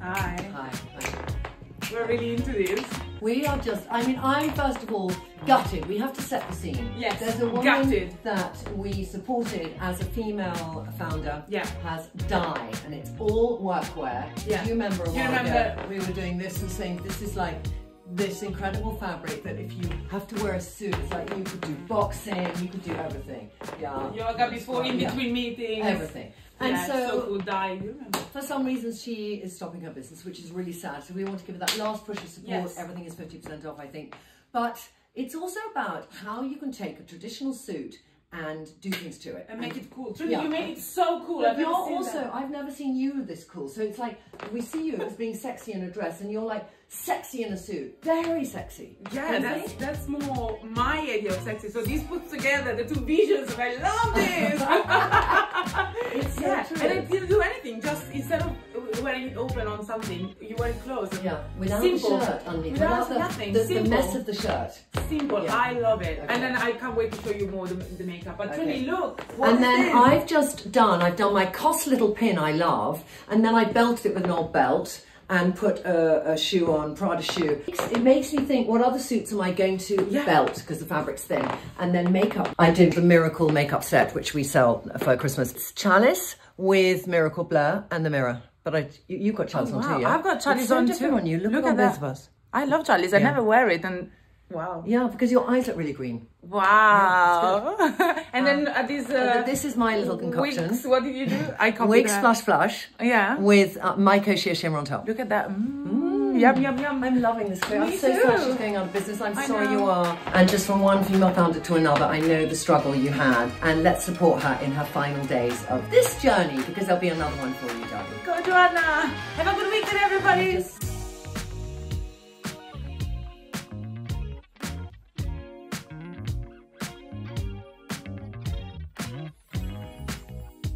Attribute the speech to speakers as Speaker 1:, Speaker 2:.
Speaker 1: Hi.
Speaker 2: Hi. Hi.
Speaker 1: We're really into this.
Speaker 2: We are just, I mean, I'm first of all gutted. We have to set the scene.
Speaker 1: Yes,
Speaker 2: There's a woman
Speaker 1: gutted.
Speaker 2: that we supported as a female founder
Speaker 1: Yeah.
Speaker 2: has died and it's all workwear.
Speaker 1: Yeah.
Speaker 2: Do you remember a
Speaker 1: Do you remember-
Speaker 2: ago we were doing this and saying this is like this incredible fabric that if you have to wear a suit, it's like you could do boxing, you could do everything. Yeah.
Speaker 1: Yoga before, in
Speaker 2: Yeah.
Speaker 1: between meetings.
Speaker 2: Everything. And
Speaker 1: yeah,
Speaker 2: so,
Speaker 1: so.
Speaker 2: For some reason, she is stopping her business, which is really sad. So we want to give her that last push of support.
Speaker 1: Yes.
Speaker 2: Everything is 50% off, I think. But it's also about how you can take a traditional suit and do things to it.
Speaker 1: And make it cool.
Speaker 2: Yeah.
Speaker 1: you made it so cool.
Speaker 2: But
Speaker 1: I've
Speaker 2: you're also,
Speaker 1: that.
Speaker 2: I've never seen you this cool. So it's like, we see you as being sexy in a dress, and you're like sexy in a suit. Very sexy.
Speaker 1: Yeah, that's that's more my idea of sexy. So this puts together the two visions. and I love this.
Speaker 2: It's so
Speaker 1: yeah,
Speaker 2: true.
Speaker 1: and it didn't do anything. Just instead of uh, wearing it open on something, you wear it closed.
Speaker 2: Yeah, without
Speaker 1: Simple.
Speaker 2: the shirt underneath,
Speaker 1: Without
Speaker 2: without, the,
Speaker 1: nothing,
Speaker 2: the, the mess of the shirt.
Speaker 1: Simple.
Speaker 2: Yeah.
Speaker 1: I love it.
Speaker 2: Okay.
Speaker 1: And then I can't wait to show you more the, the makeup. But
Speaker 2: Okay.
Speaker 1: truly, look.
Speaker 2: and then? I've just done, I've done my COS little pin I love, and then I belted it with an old belt and put a, a shoe on, Prada shoe. It makes me think, what other suits am I going to
Speaker 1: Yeah.
Speaker 2: belt because the fabric's thin? And then makeup. I did the Miracle makeup set, which we sell for Christmas. It's Chalice with Miracle Blur and the mirror. But I, you, you've got Chalice oh, on too, yeah?
Speaker 3: I've got
Speaker 2: chalice so
Speaker 3: on too.
Speaker 2: on you. Look,
Speaker 3: Look
Speaker 2: at, both of us.
Speaker 3: I love Chalice. I never wear it, and wow,
Speaker 2: Yeah, because your eyes look really green.
Speaker 3: wow. and then uh, these uh,
Speaker 2: this is my little concoction.
Speaker 3: What did you do? I copied
Speaker 2: Wig
Speaker 3: her.
Speaker 2: Splash Flush
Speaker 3: Yeah.
Speaker 2: with uh, Maiko Sheer Shimmer on top.
Speaker 3: Look at that. Mm. Yum yum yum.
Speaker 2: I'm loving this career. I'm so
Speaker 3: too.
Speaker 2: sad she's going out of business. I'm
Speaker 3: I
Speaker 2: sorry
Speaker 3: know.
Speaker 2: you are. And just from one female founder to another, I know the struggle you had. And let's support her in her final days of this journey because there'll be another one for you, darling.
Speaker 3: Go Joanna. Have a good weekend, everybody.